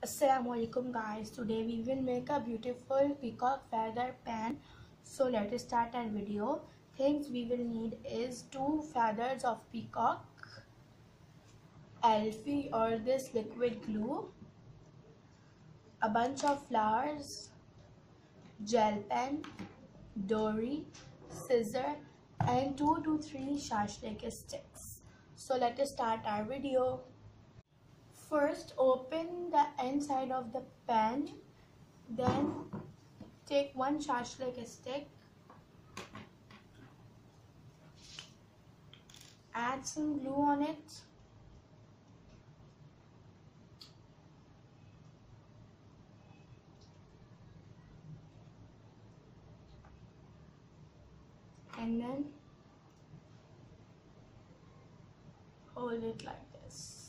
Assalamualaikum guys. Today we will make a beautiful peacock feather pen so let us start our video. Things we will need is two feathers of peacock Elfy or this liquid glue a bunch of flowers gel pen dory scissor and two to three shashlik sticks. So let us start our video First open the inside of the pen. Then take one shashlik stick. Add some glue on it. And then hold it like this.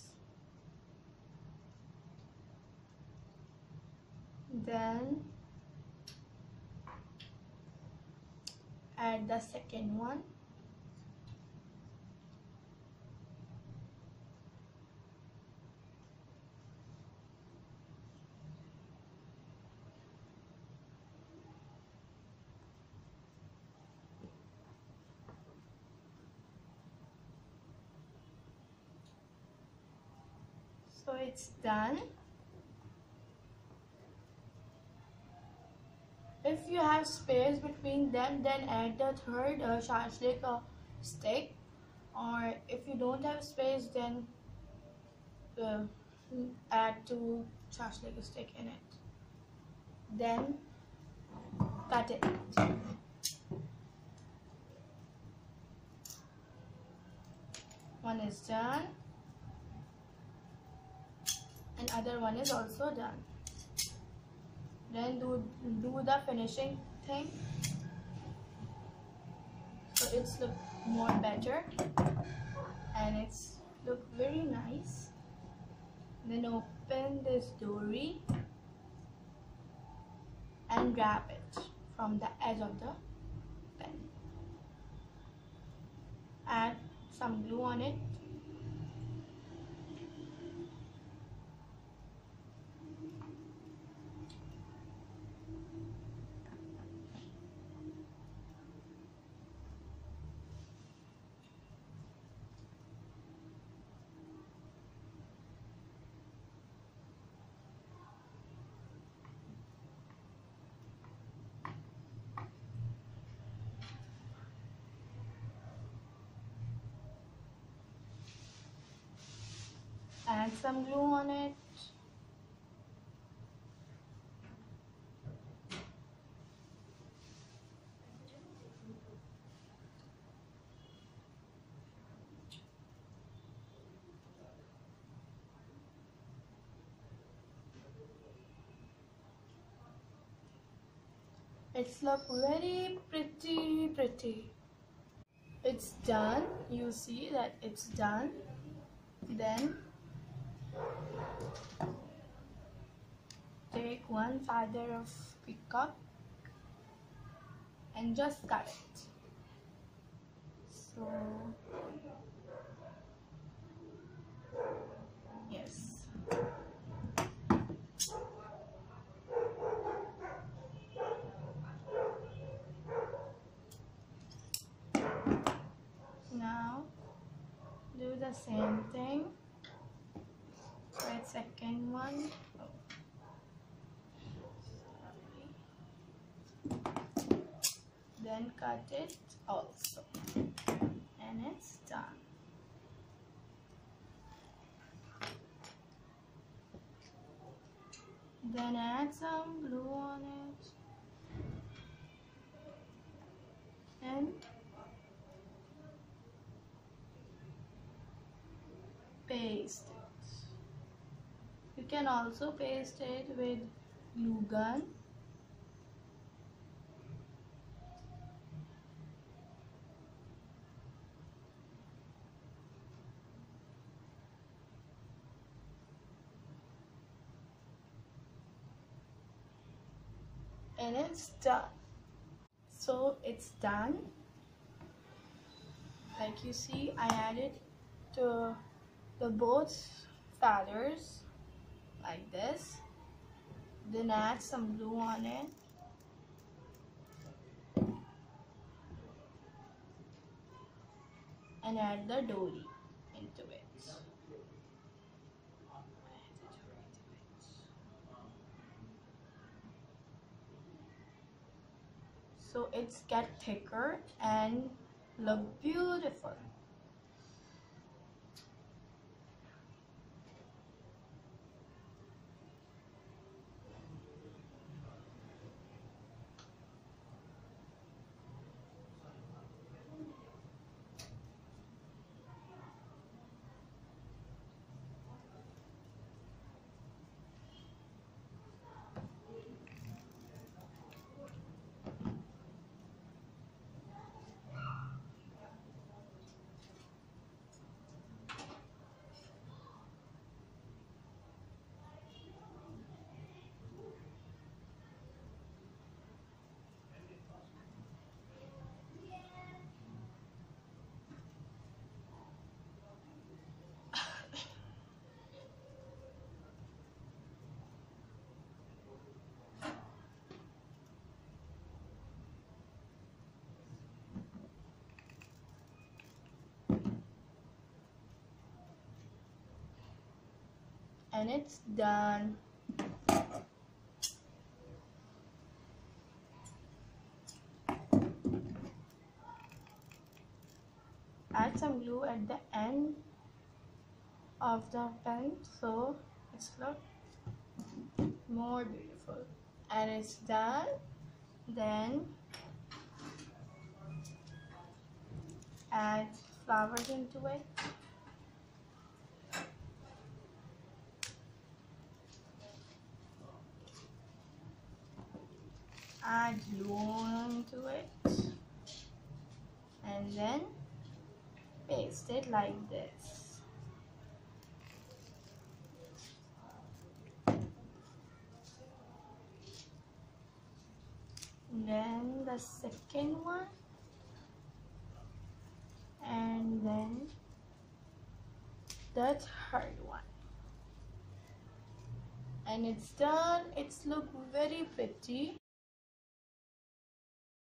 Then add the second one. So it's done if you have space between them then add the third uh, shashlik uh, stick. Or if you don't have space then uh, add two shashlik stick in it. Then cut it. One is done. And other one is also done then do do the finishing thing. So it's look more better. And it's look very nice. Then open this dory and grab it from the edge of the pen. Add some glue on it add some glue on it. It's look very pretty pretty. It's done. You see that it's done. Then Take one feather of peacock and just cut it. So, yes. Now, do the same thing one. Then cut it also. And it's done. Then add some glue on it. And paste can also paste it with glue gun. And it's done. So it's done. Like you see, I added to the both feathers like this. Then add some glue on it. And add the dory into it. So it's get thicker and look beautiful and it's done. Add some glue at the end of the pen so it's look more beautiful. And it's done. Then add flowers into it add glue into it. And then paste it like this. Then the second one. And then the third one. And it's done. It's look very pretty